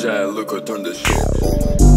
Jai Luca turn the shit.